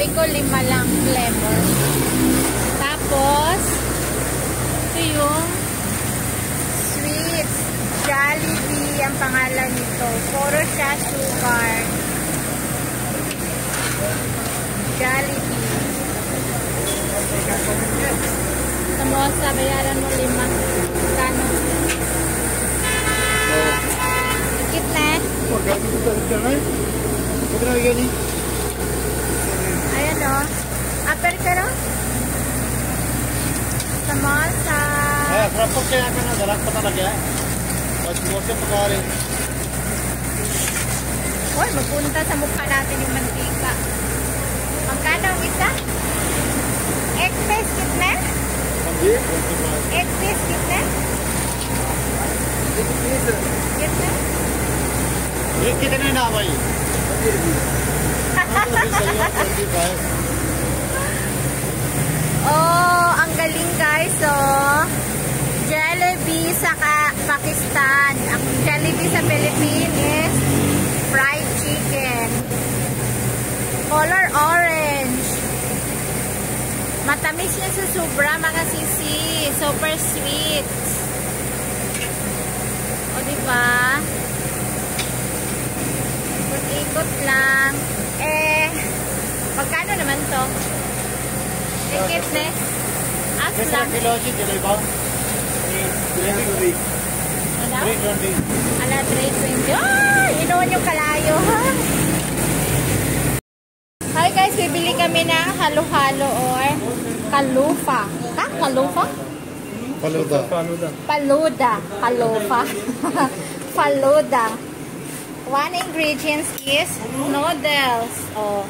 Sabi ko lima lang flavor. Tapos, ito yung sweets. Jollibee ang pangalan nito. Puro siya sugar. Jollibee. Samosa, bayaran mo lima. Kano? Ikit na. Ayan o. Upper ka no? Samosa. Eh, berapa kaya akan ada rak pata lagi ya? Baju bosnya pekali. Uy, magpunta sa mukha natin yung mantika. Magkano ang isa? Egg paste kitna? Egg paste kitna? Kitna? ये कितने ना भाई oh, ang galing guys, oh. Jollibee sa Pakistan. Ang Jollibee sa Philippines is fried chicken. Color orange. Matamis niya sa sobra mga sisi. Super sweet. O diba? Ikot-ikot lang. Eh, magkano naman to? Ticket, ne? As lang. Kilo, kilo ba? 320. Ala, 320. Oh, inuwan yung kalayo, ha? Hi guys, bibili kami ng halo-halo or kalufa. Ha? Kalufa? Paluda. Paluda. Paluda. Kalufa. Paluda. One ingredient is noodles. Oh.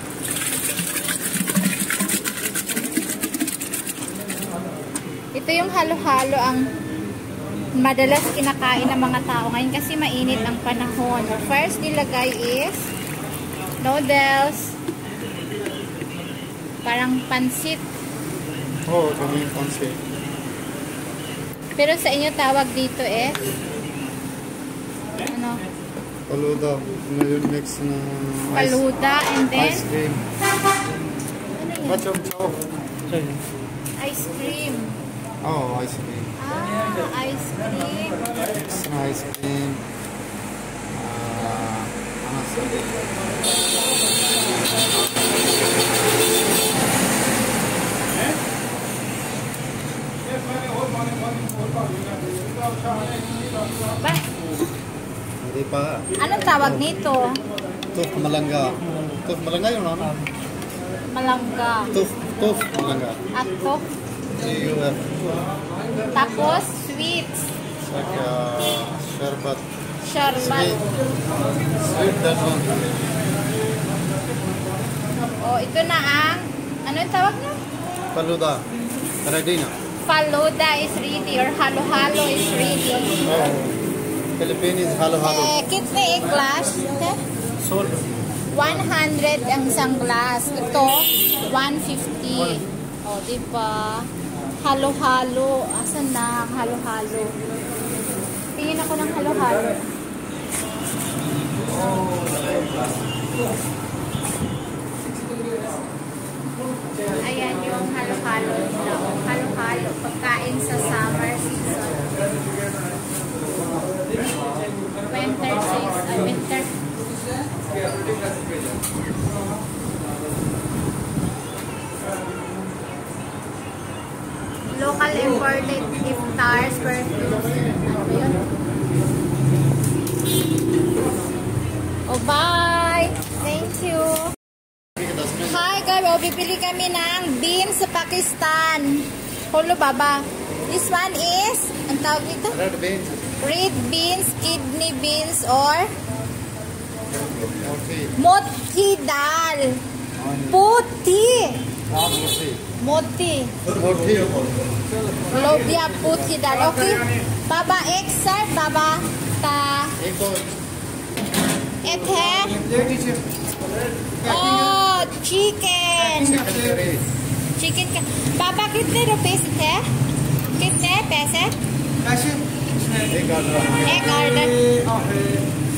Ito yung halo-halo ang madalas kinakain ng mga tao ngayon kasi mainit ang panahon. First nilagay is noodles. Parang pansit. Oo, oh, kami yung pansit. Pero sa inyo tawag dito eh, eh? ano? Paluda. Ngayon next na ice. Paluda and then? Ice cream. Ano yan? Bachong chow. Ice cream oh ice cream Ah, ice cream. mix na ice cream ah ano sabi Ba, hindi pa anong tawag nito? tuf malangga tuf malangga yung ano Malangga. tuf tuf malangga Ato. T-U-F Tapos, sweets. saka sharbat Sharbat. sweet sweet that one O, ito na ang, ano yung tawag niya? faluda ready na Faluda is ready or halo-halo is ready. oh Philippines halo halo Eh, kitne eh, glass? Okay. sold 100 ang isang glass. Ito, 150. O, diba? Halo-halo. Asan na ang halo-halo? Tingin ako ng halo-halo. Ayan yung halo-halo. Halo-halo. Pagkain sa summer imported iftars perfumes. Ano yun? Oh, bye! Thank you! Hi guys! Oh, bibili kami ng beans sa Pakistan. Hulo baba. This one is, ang tawag dito? Red beans. Red beans, kidney beans, or Okay. mothi dal. Puti. मोती। लोबिया पूत की दाल ओके बाबा एक सर बाबा का एक है। ओ chicken chicken का। बाबा कितने रुपए है? कितने पैसे? एक ऑर्डर एक ऑर्डर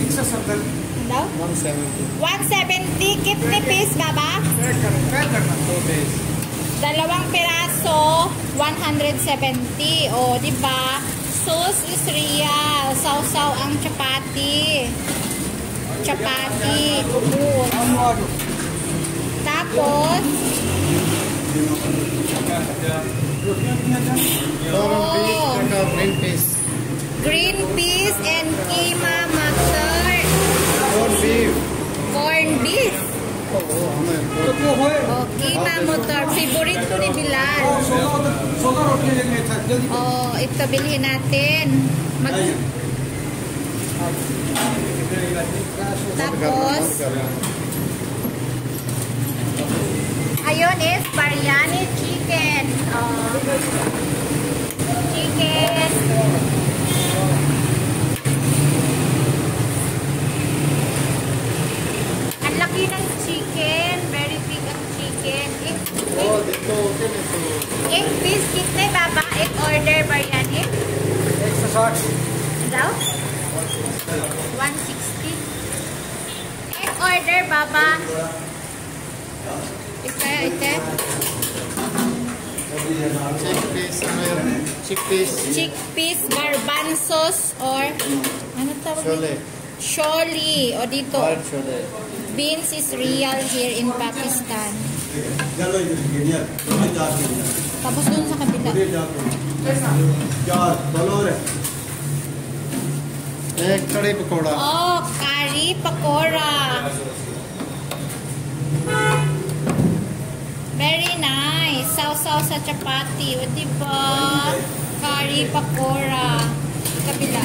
एक सौ सत्तर। daw? 170. 170? Kipni piece ka ba? Dalawang piraso, 170. O, di ba? Sauce is real. Sausaw ang chapati. Chapati. Ubud. Tapos, Oh. Green peas and kima. this? Okay, mamotor. Favorite ko ni Bilal. Oh, ito bilhin natin. Mag Tapos, ayun is biryani chicken. Oh. chickpeas, garbanzos, or ano tawag Surely. Surely. O dito. Beans is real here in Pakistan. Tapos dun sa kabila. Eh, curry pakora. Oh, curry pakora. Very nice. Sausaw sa chapati. O, diba? Kari Pakora. Kapila.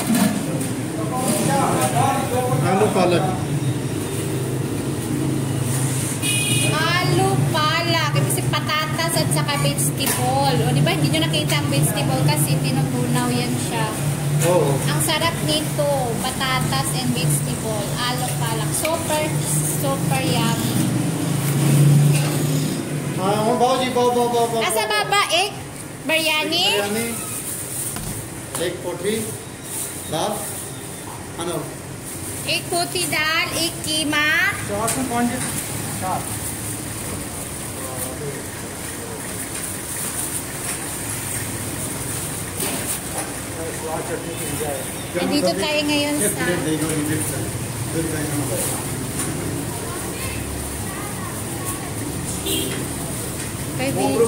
Ano pala? Alu pala. Kasi patatas at saka vegetable. O, di ba? Hindi nyo nakita ang vegetable kasi tinutunaw yan siya. Oo. Ang sarap nito, patatas and vegetable, alok palak. Super, super yummy. Ah, uh, bawo, bawo, bawo, bawo. Asa baba, eh? Biryani? Biryani. एक पोटी दाल अनु एक पोटी दाल एक कीमा। चार में पाँच चार। अभी तो करेंगे कहीं भी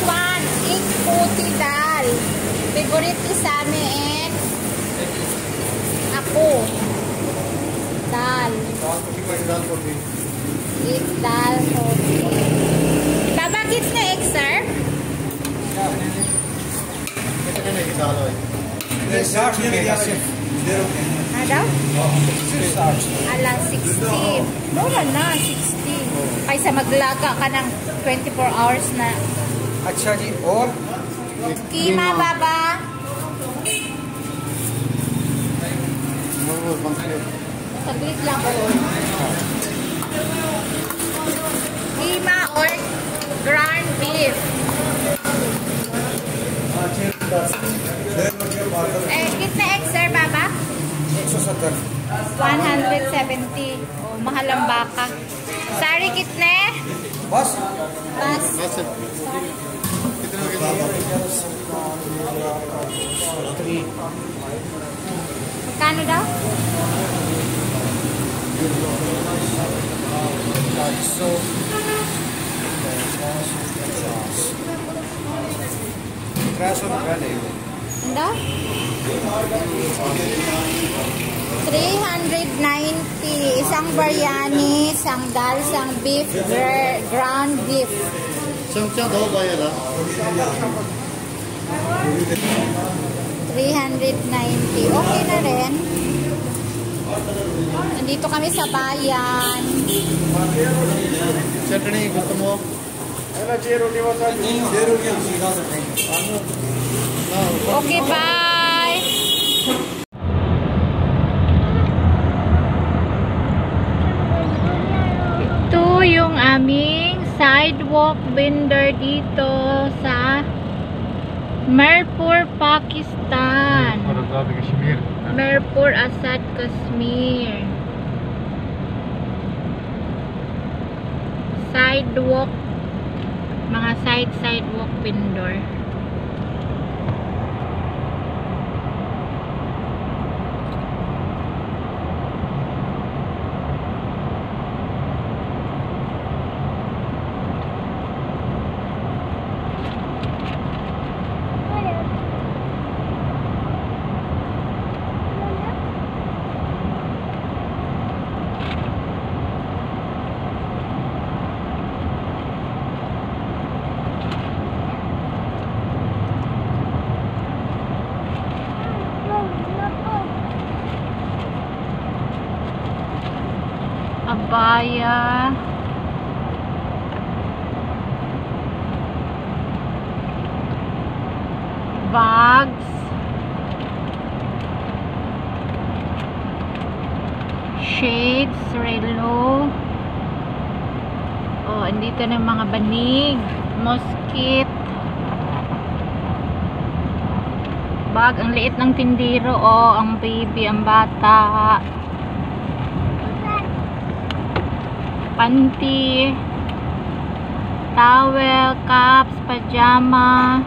This one, egg puti dal. Favorite is Ami and ako. Dal. Egg dal puti. Baba, kids na egg, sir? Ano? Alang 16. Mura na, 16. Kaysa maglaga ka ng 24 hours na अच्छा जी और? कीमा बाबा? कीमा और ग्रांड बीफ कितने एक सर बाबा? एक सौ सत्तर। One hundred seventy. महालम्बा का। साड़ी कितने बस। बस, बस। Magkano daw? So, Kaso na ka na yun. Anda? 390. Isang biryani, isang dal, isang beef, ground beef. Siyang-siyang daw ba yan ah? 390. Okay na rin. Nandito kami sa bayan. Chutney, gusto mo? Okay, bye! Ito yung aming sidewalk vendor dito sa Merpur, Pakistan. Merpur, Asad, Kashmir. Sidewalk, mga side sidewalk vendor. Abaya. Bags. Shades, relo. Oh, andito na mga banig, mosquit. Bag, ang liit ng tindiro, oh, ang baby, ang bata. Panty, towel, cups, pajama.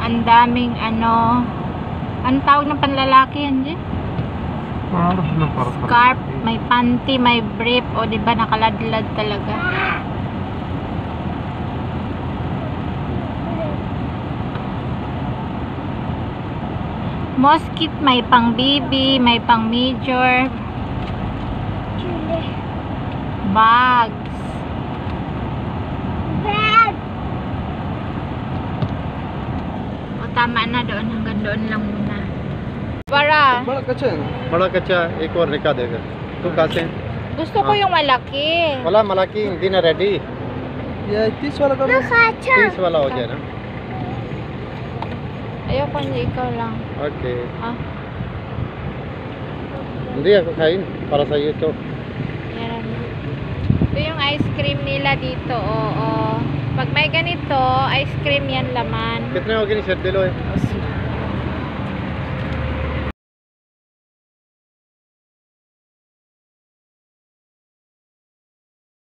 Ang daming ano, ang tawag ng panlalaki yan dyan? Scarf, may panty, may brief, o di ba nakaladlad talaga. Moskit, may pang baby, may pang major. Bags. O tama na doon, hanggang doon lang muna. Para. Bala ka siya. Bala ka siya, ek aur reka dega. Tu kaise? Gusto ko ah. yung malaki. Wala malaki, hindi na ready. Yeah, 30 wala ka. Nakacha. 30 wala ho jaya na. Ah. Ayoko hindi ikaw lang. Okay. Ah. Hindi ako kain para sa iyo to. Meron. Ito yung ice cream nila dito. Oo. oo. Pag may ganito, ice cream yan laman. Kitne ho gani sir dilo eh.